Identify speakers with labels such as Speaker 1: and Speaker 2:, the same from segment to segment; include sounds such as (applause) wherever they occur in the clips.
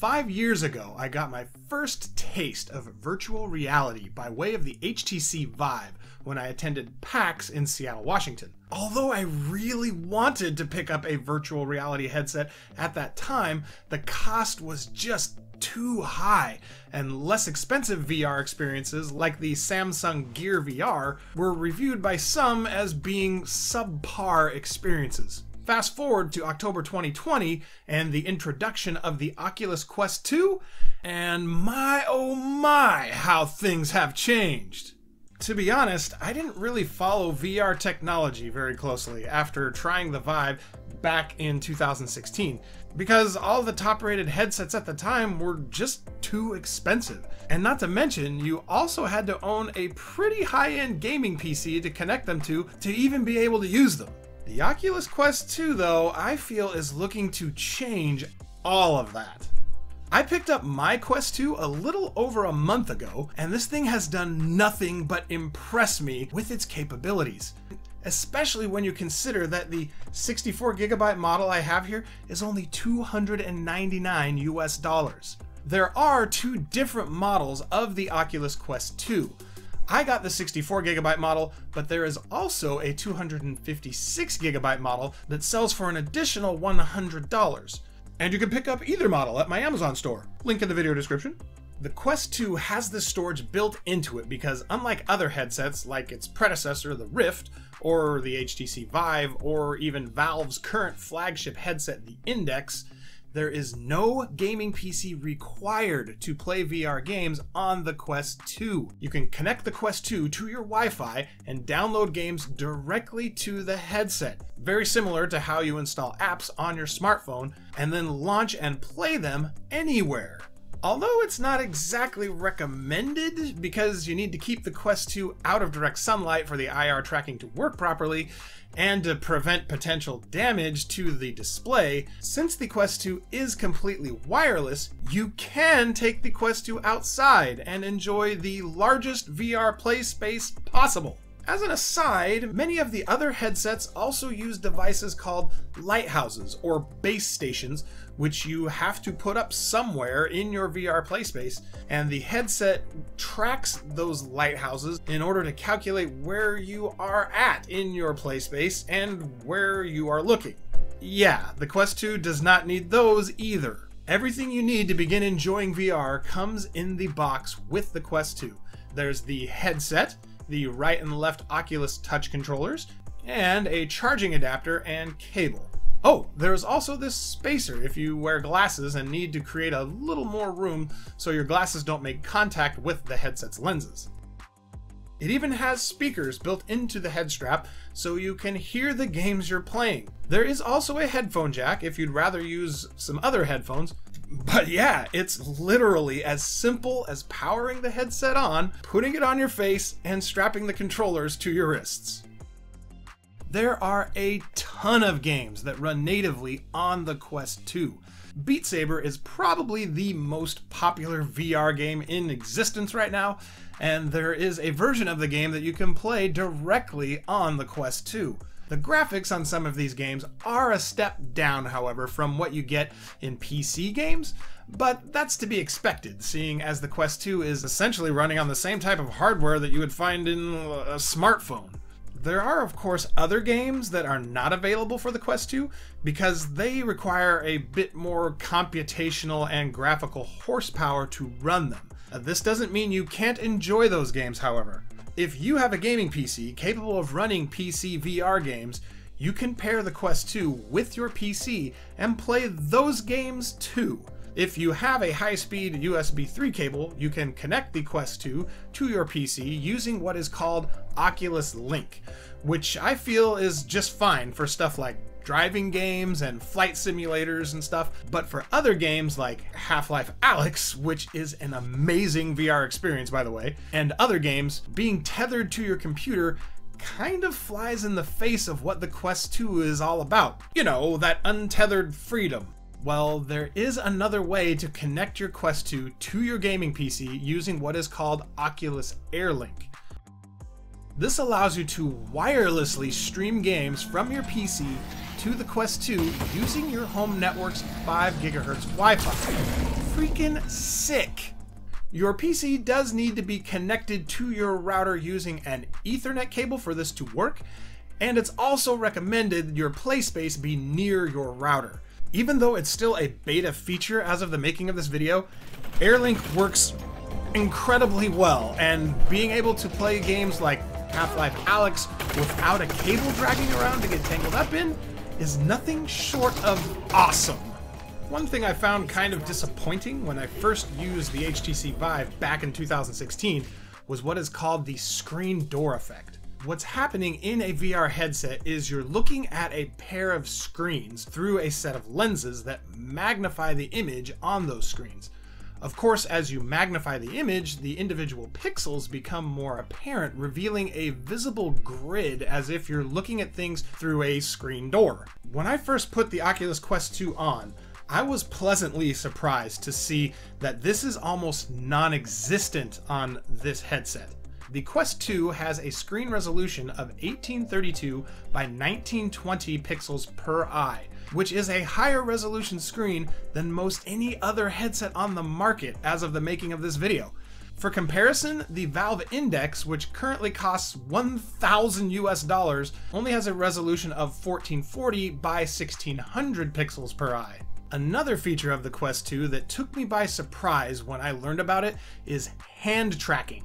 Speaker 1: Five years ago, I got my first taste of virtual reality by way of the HTC Vive when I attended PAX in Seattle, Washington. Although I really wanted to pick up a virtual reality headset at that time, the cost was just too high, and less expensive VR experiences like the Samsung Gear VR were reviewed by some as being subpar experiences. Fast forward to October 2020 and the introduction of the Oculus Quest 2, and my oh my, how things have changed. To be honest, I didn't really follow VR technology very closely after trying the Vive back in 2016 because all the top rated headsets at the time were just too expensive. And not to mention, you also had to own a pretty high end gaming PC to connect them to to even be able to use them. The Oculus Quest 2, though, I feel is looking to change all of that. I picked up my Quest 2 a little over a month ago, and this thing has done nothing but impress me with its capabilities. Especially when you consider that the 64 gigabyte model I have here is only 299 US dollars. There are two different models of the Oculus Quest 2. I got the 64 gigabyte model, but there is also a 256 gigabyte model that sells for an additional $100. And you can pick up either model at my Amazon store. Link in the video description. The Quest 2 has this storage built into it because unlike other headsets like its predecessor, the Rift, or the HTC Vive, or even Valve's current flagship headset, the Index, there is no gaming PC required to play VR games on the Quest 2. You can connect the Quest 2 to your Wi-Fi and download games directly to the headset. Very similar to how you install apps on your smartphone and then launch and play them anywhere. Although it's not exactly recommended because you need to keep the Quest 2 out of direct sunlight for the IR tracking to work properly, and to prevent potential damage to the display, since the Quest 2 is completely wireless, you can take the Quest 2 outside and enjoy the largest VR play space possible. As an aside, many of the other headsets also use devices called lighthouses or base stations, which you have to put up somewhere in your VR play space, and the headset tracks those lighthouses in order to calculate where you are at in your play space and where you are looking. Yeah, the Quest 2 does not need those either. Everything you need to begin enjoying VR comes in the box with the Quest 2. There's the headset, the right and left Oculus touch controllers, and a charging adapter and cable. Oh, there's also this spacer if you wear glasses and need to create a little more room so your glasses don't make contact with the headset's lenses. It even has speakers built into the head strap so you can hear the games you're playing. There is also a headphone jack if you'd rather use some other headphones, but yeah, it's literally as simple as powering the headset on, putting it on your face, and strapping the controllers to your wrists. There are a ton of games that run natively on the Quest 2. Beat Saber is probably the most popular VR game in existence right now, and there is a version of the game that you can play directly on the Quest 2. The graphics on some of these games are a step down, however, from what you get in PC games, but that's to be expected, seeing as the Quest 2 is essentially running on the same type of hardware that you would find in a smartphone. There are, of course, other games that are not available for the Quest 2 because they require a bit more computational and graphical horsepower to run them. This doesn't mean you can't enjoy those games, however. If you have a gaming PC capable of running PC VR games, you can pair the Quest 2 with your PC and play those games too. If you have a high-speed USB 3 cable, you can connect the Quest 2 to your PC using what is called Oculus Link, which I feel is just fine for stuff like driving games and flight simulators and stuff, but for other games like Half-Life Alyx, which is an amazing VR experience by the way, and other games, being tethered to your computer kind of flies in the face of what the Quest 2 is all about. You know, that untethered freedom. Well, there is another way to connect your Quest 2 to your gaming PC using what is called Oculus AirLink. This allows you to wirelessly stream games from your PC to the Quest 2 using your home network's 5 GHz Wi-Fi. freaking sick. Your PC does need to be connected to your router using an Ethernet cable for this to work, and it's also recommended your play space be near your router. Even though it's still a beta feature as of the making of this video, AirLink works incredibly well, and being able to play games like Half-Life Alyx without a cable dragging around to get tangled up in is nothing short of awesome. One thing I found kind of disappointing when I first used the HTC Vive back in 2016 was what is called the screen door effect. What's happening in a VR headset is you're looking at a pair of screens through a set of lenses that magnify the image on those screens. Of course, as you magnify the image, the individual pixels become more apparent, revealing a visible grid as if you're looking at things through a screen door. When I first put the Oculus Quest 2 on, I was pleasantly surprised to see that this is almost non existent on this headset. The Quest 2 has a screen resolution of 1832 by 1920 pixels per eye, which is a higher resolution screen than most any other headset on the market as of the making of this video. For comparison, the Valve Index, which currently costs 1,000 US dollars, only has a resolution of 1440 by 1600 pixels per eye. Another feature of the Quest 2 that took me by surprise when I learned about it is hand tracking.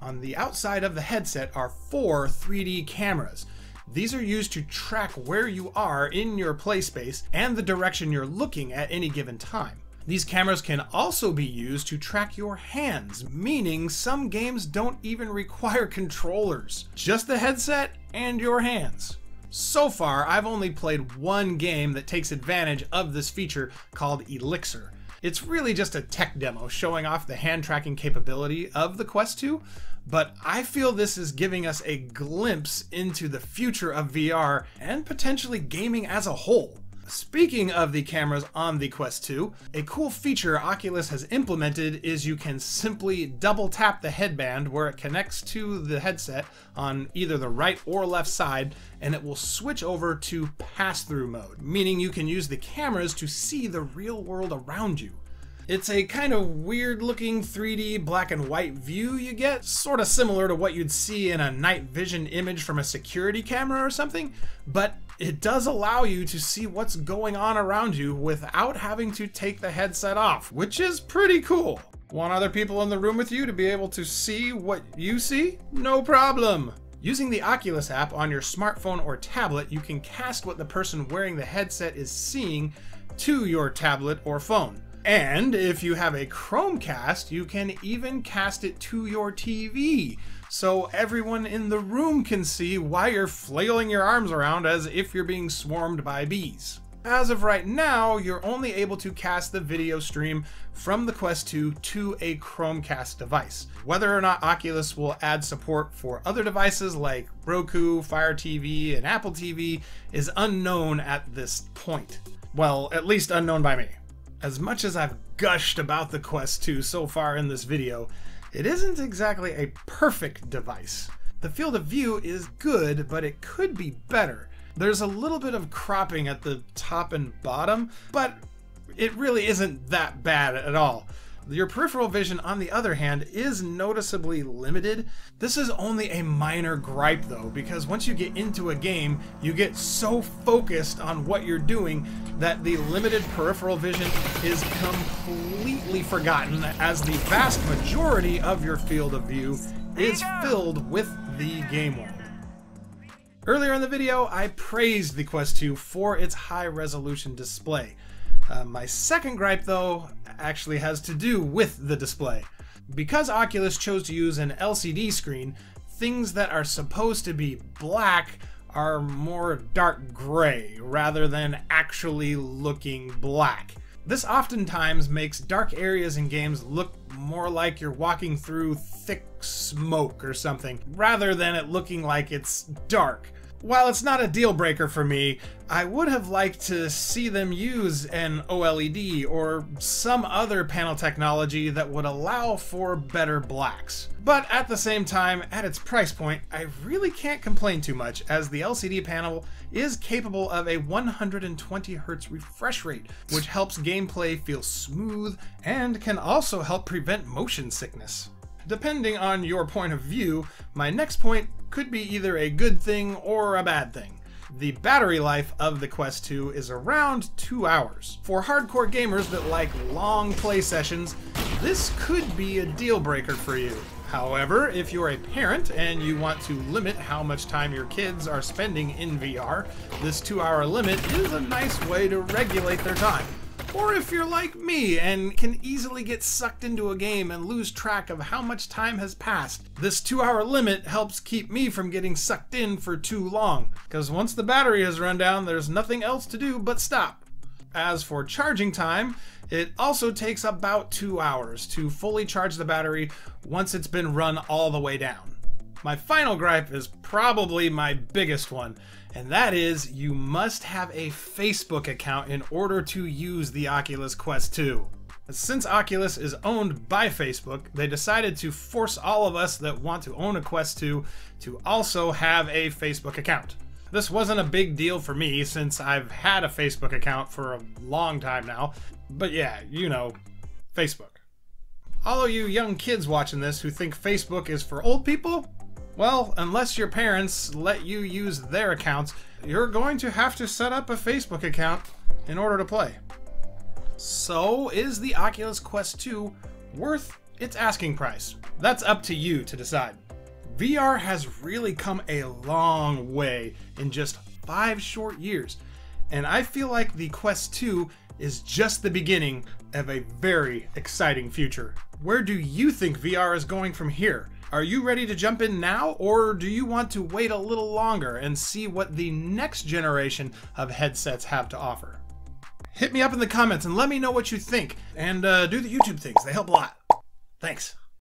Speaker 1: On the outside of the headset are four 3D cameras. These are used to track where you are in your play space and the direction you're looking at any given time. These cameras can also be used to track your hands, meaning some games don't even require (laughs) controllers, just the headset and your hands. So far, I've only played one game that takes advantage of this feature called Elixir. It's really just a tech demo showing off the hand tracking capability of the Quest 2, but I feel this is giving us a glimpse into the future of VR and potentially gaming as a whole. Speaking of the cameras on the Quest 2, a cool feature Oculus has implemented is you can simply double tap the headband where it connects to the headset on either the right or left side, and it will switch over to pass through mode, meaning you can use the cameras to see the real world around you. It's a kind of weird looking 3D black and white view you get, sort of similar to what you'd see in a night vision image from a security camera or something, but it does allow you to see what's going on around you without having to take the headset off, which is pretty cool. Want other people in the room with you to be able to see what you see? No problem. Using the Oculus app on your smartphone or tablet, you can cast what the person wearing the headset is seeing to your tablet or phone. And if you have a Chromecast, you can even cast it to your TV, so everyone in the room can see why you're flailing your arms around as if you're being swarmed by bees. As of right now, you're only able to cast the video stream from the Quest 2 to a Chromecast device. Whether or not Oculus will add support for other devices like Roku, Fire TV, and Apple TV is unknown at this point. Well, at least unknown by me. As much as I've gushed about the Quest 2 so far in this video, it isn't exactly a perfect device. The field of view is good, but it could be better. There's a little bit of cropping at the top and bottom, but it really isn't that bad at all. Your peripheral vision, on the other hand, is noticeably limited. This is only a minor gripe though, because once you get into a game, you get so focused on what you're doing that the limited peripheral vision is completely forgotten as the vast majority of your field of view is filled with the game world. Earlier in the video, I praised the Quest 2 for its high resolution display. Uh, my second gripe, though, actually has to do with the display. Because Oculus chose to use an LCD screen, things that are supposed to be black are more dark gray rather than actually looking black. This oftentimes makes dark areas in games look more like you're walking through thick smoke or something, rather than it looking like it's dark. While it's not a deal breaker for me, I would have liked to see them use an OLED or some other panel technology that would allow for better blacks. But at the same time, at its price point, I really can't complain too much as the LCD panel is capable of a 120 Hz refresh rate, which helps gameplay feel smooth and can also help prevent motion sickness. Depending on your point of view, my next point could be either a good thing or a bad thing. The battery life of the Quest 2 is around 2 hours. For hardcore gamers that like long play sessions, this could be a deal breaker for you. However, if you're a parent and you want to limit how much time your kids are spending in VR, this 2 hour limit is a nice way to regulate their time. Or if you're like me and can easily get sucked into a game and lose track of how much time has passed, this two hour limit helps keep me from getting sucked in for too long. Because once the battery has run down, there's nothing else to do but stop. As for charging time, it also takes about two hours to fully charge the battery once it's been run all the way down. My final gripe is probably my biggest one, and that is you must have a Facebook account in order to use the Oculus Quest 2. Since Oculus is owned by Facebook, they decided to force all of us that want to own a Quest 2 to also have a Facebook account. This wasn't a big deal for me since I've had a Facebook account for a long time now, but yeah, you know, Facebook. All of you young kids watching this who think Facebook is for old people, well, unless your parents let you use their accounts, you're going to have to set up a Facebook account in order to play. So, is the Oculus Quest 2 worth its asking price? That's up to you to decide. VR has really come a long way in just five short years, and I feel like the Quest 2 is just the beginning of a very exciting future. Where do you think VR is going from here? Are you ready to jump in now, or do you want to wait a little longer and see what the next generation of headsets have to offer? Hit me up in the comments and let me know what you think, and uh, do the YouTube things, they help a lot. Thanks.